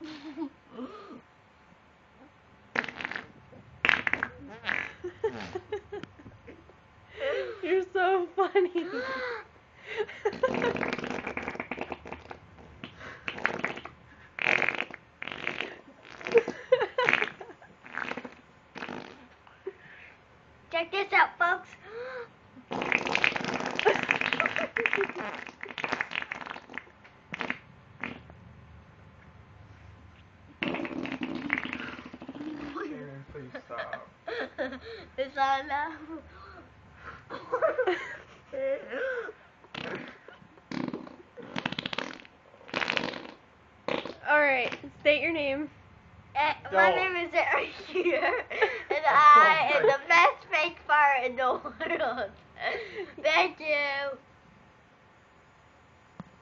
You're so funny. Check this out, folks. Stop. it's all love. Alright, state your name. Eh, my Don't. name is Eric here, and I am the best fake fire in the world. Thank you.